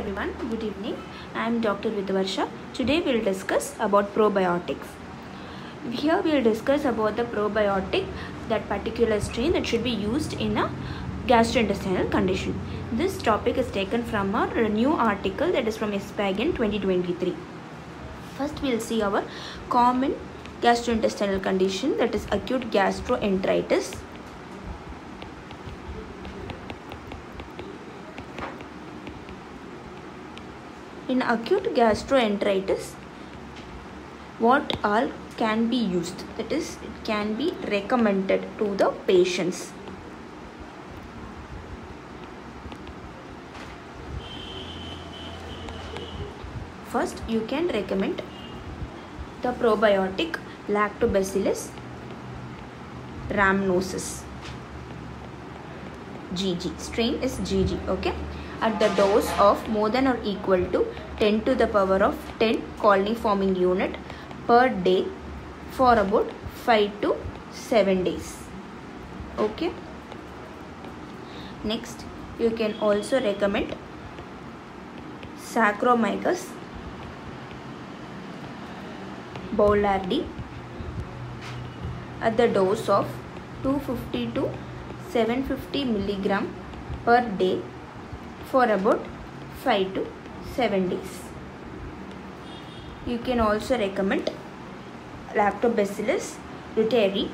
everyone, good evening. I am Dr. Vidvarsha. Today we will discuss about probiotics. Here we will discuss about the probiotic, that particular strain that should be used in a gastrointestinal condition. This topic is taken from a new article that is from ESPGHAN 2023. First we will see our common gastrointestinal condition that is acute gastroenteritis. In acute gastroenteritis, what all can be used? That is, it can be recommended to the patients. First, you can recommend the probiotic Lactobacillus rhamnosus. GG. Strain is GG. Okay. At the dose of more than or equal to 10 to the power of 10 colony forming unit per day for about 5 to 7 days. Okay. Next, you can also recommend Saccharomyces boulardii at the dose of 250 to 750 milligram per day for about 5 to 7 days. You can also recommend Lactobacillus reuteri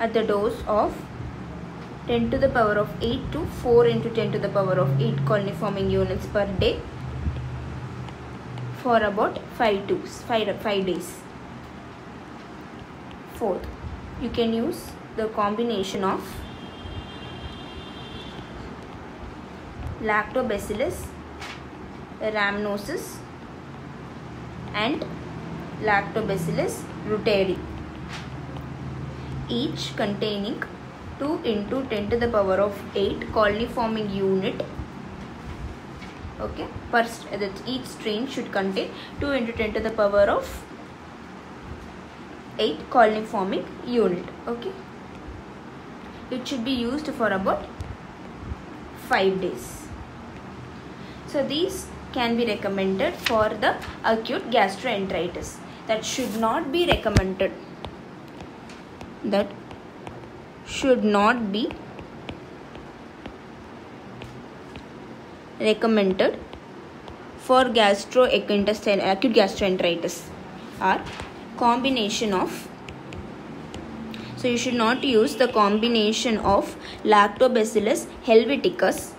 at the dose of 10 to the power of 8 to 4 into 10 to the power of 8 colony forming units per day for about 5 to 5, 5 days. Fourth, you can use the combination of Lactobacillus rhamnosus and Lactobacillus reuteri. Each containing 2 into 10 to the power of 8 colony forming unit. Okay first that each strain should contain 2 into 10 to the power of 8 colony forming unit. Okay it should be used for about 5 days so these can be recommended for the acute gastroenteritis. That should not be recommended. That should not be recommended for gastrointestinal acute gastroenteritis are combination of so you should not use the combination of lactobacillus helveticus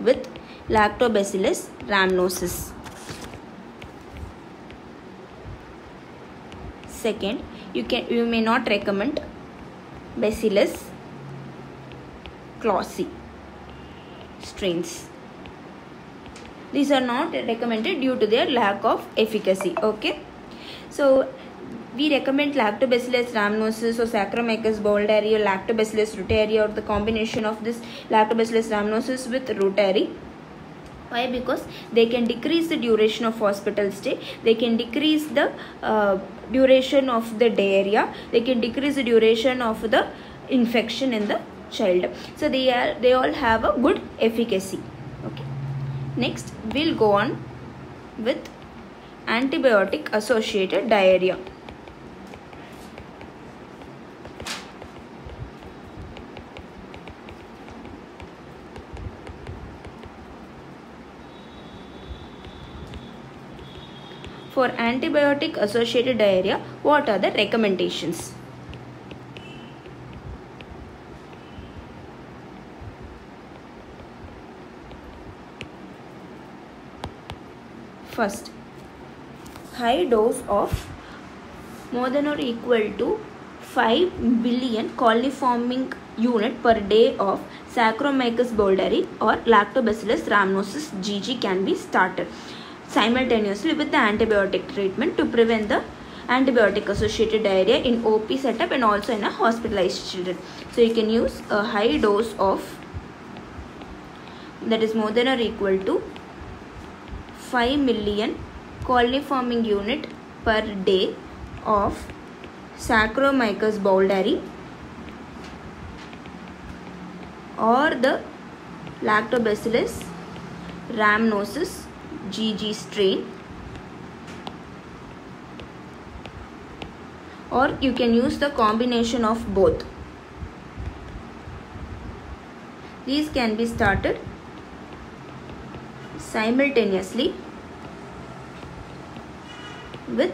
with lactobacillus rhamnosus second you can you may not recommend bacillus Clausii strains. These are not recommended due to their lack of efficacy. Okay. So we recommend Lactobacillus rhamnosus or Saccharomyces boulardii or Lactobacillus reuteri or the combination of this Lactobacillus rhamnosus with reuteri. Why? Because they can decrease the duration of hospital stay. They can decrease the uh, duration of the diarrhea. They can decrease the duration of the infection in the child so they are they all have a good efficacy okay next we'll go on with antibiotic associated diarrhea for antibiotic associated diarrhea what are the recommendations? First, high dose of more than or equal to 5 billion coliforming unit per day of Saccharomyces boulardii or Lactobacillus rhamnosus GG can be started simultaneously with the antibiotic treatment to prevent the antibiotic associated diarrhea in OP setup and also in a hospitalized children. So you can use a high dose of that is more than or equal to 5 million colony forming unit per day of Saccharomyces boulardii or the Lactobacillus rhamnosus GG strain or you can use the combination of both. These can be started simultaneously with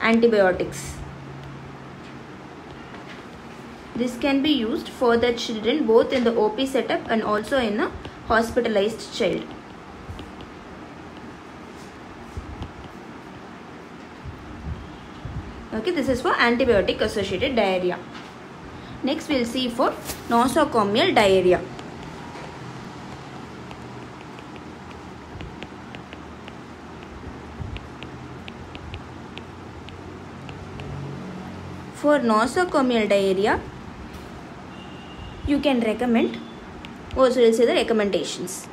antibiotics. This can be used for the children both in the OP setup and also in a hospitalized child. Okay, this is for antibiotic associated diarrhea. Next, we'll see for nosocomial diarrhea. For nosocomial diarrhea, you can recommend, also we'll see the recommendations.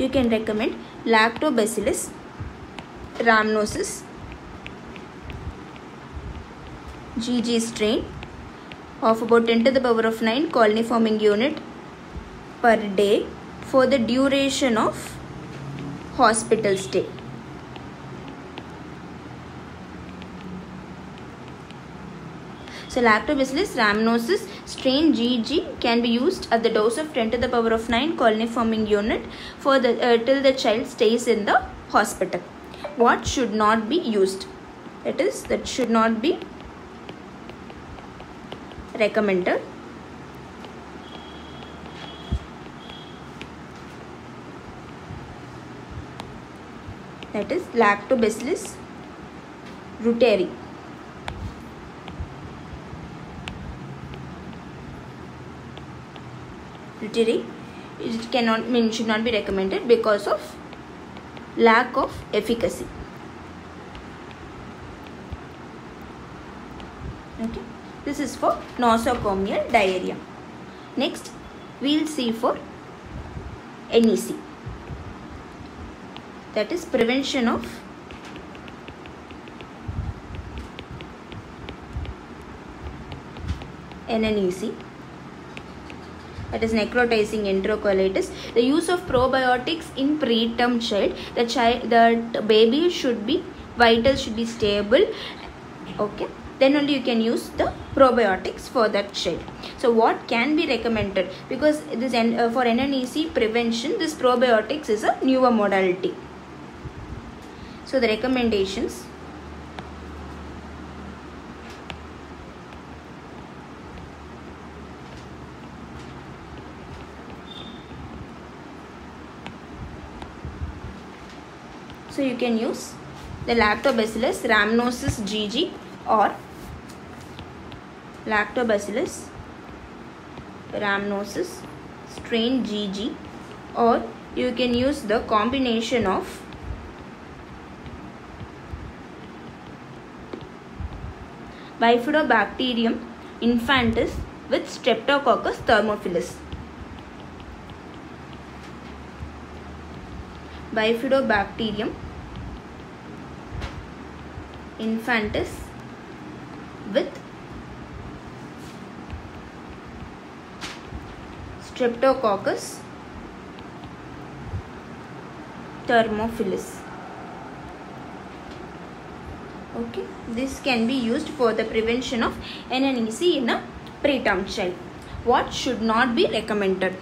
You can recommend Lactobacillus rhamnosus GG strain of about 10 to the power of 9 colony forming unit per day for the duration of hospital stay. So Lactobacillus rhamnosus strain GG can be used at the dose of 10 to the power of 9 colony forming unit for the uh, till the child stays in the hospital. What should not be used? That is that should not be recommended. That is Lactobacillus reuteri. Reuteri it cannot mean should not be recommended because of lack of efficacy. Okay. This is for nosocomial diarrhea. Next we'll see for nec that is prevention of NNEC that is necrotizing enterocolitis. The use of probiotics in preterm child the child the baby should be vital should be stable okay? Then only you can use the probiotics for that child. So what can be recommended? Because this uh, for nnec prevention this probiotics is a newer modality. So the recommendations So you can use the Lactobacillus rhamnosus GG or Lactobacillus rhamnosus strain GG or you can use the combination of Bifidobacterium infantis with Streptococcus thermophilus. Bifidobacterium infantis with Streptococcus thermophilus. Okay, this can be used for the prevention of NNEC in a preterm child. What should not be recommended?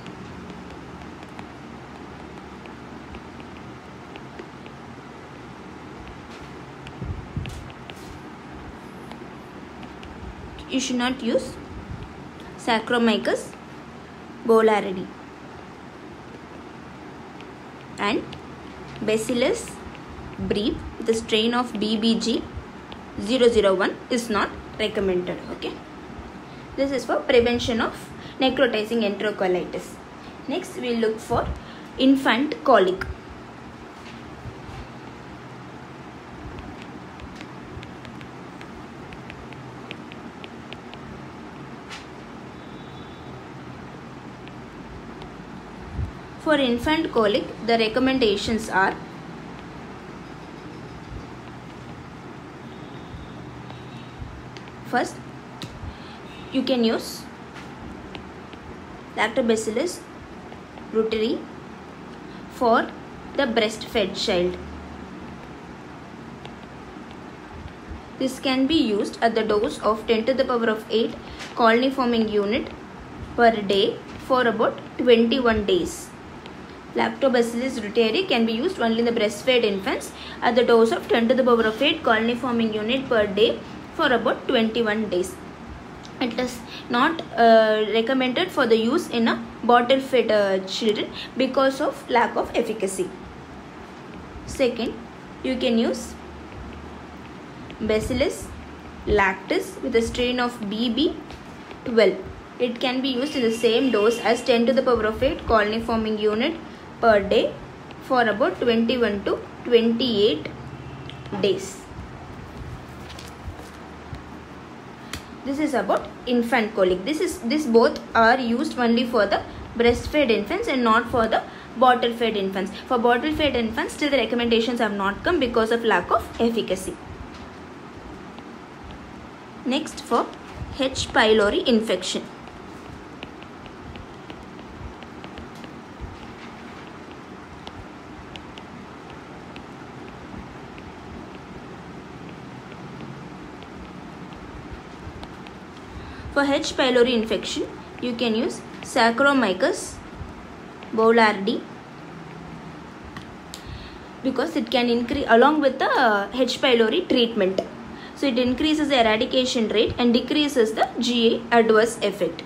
You should not use Saccharomyces boulardii and Bacillus breve the strain of BBG 001 is not recommended okay? This is for prevention of necrotizing enterocolitis. Next we look for infant colic For infant colic, the recommendations are First, you can use lactobacillus reuteri for the breastfed child. This can be used at the dose of 10 to the power of 8 colony forming unit per day for about 21 days. Lactobacillus reuteri can be used only in the breastfed infants at the dose of 10 to the power of 8 colony forming unit per day for about 21 days. It is not uh, recommended for the use in a bottle fed uh, children because of lack of efficacy. Second, you can use Bacillus lactis with a strain of BB12. It can be used in the same dose as 10 to the power of 8 colony forming unit per day for about 21 to 28 days. This is about infant colic. This is this both are used only for the breastfed infants and not for the bottle fed infants. For bottle fed infants still the recommendations have not come because of lack of efficacy. Next for H. pylori infection. For H. pylori infection, you can use Saccharomyces boulardii because it can increase along with the uh, H. pylori treatment. So it increases the eradication rate and decreases the GI adverse effect.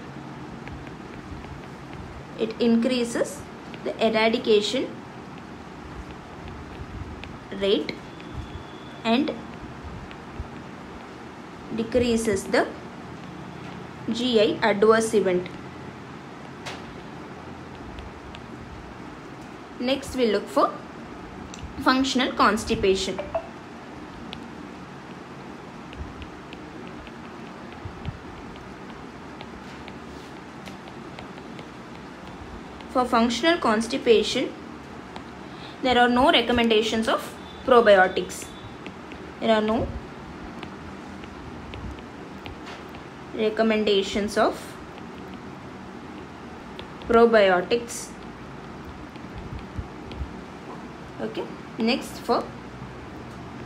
It increases the eradication rate and decreases the GI adverse event. Next we look for functional constipation. For functional constipation, there are no recommendations of probiotics. There are no recommendations of probiotics. Okay, next for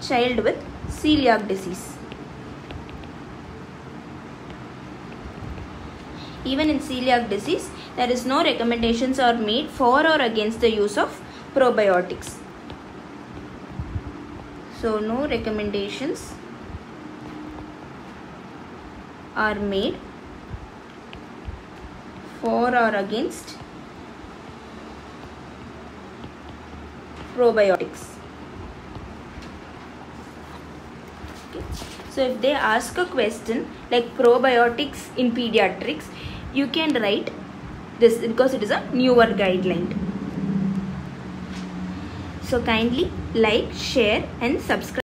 child with celiac disease. Even in celiac disease, there is no recommendations are made for or against the use of probiotics. So, no recommendations are made for or against probiotics. Okay. So, if they ask a question like probiotics in pediatrics, you can write this because it is a newer guideline. So kindly like, share and subscribe.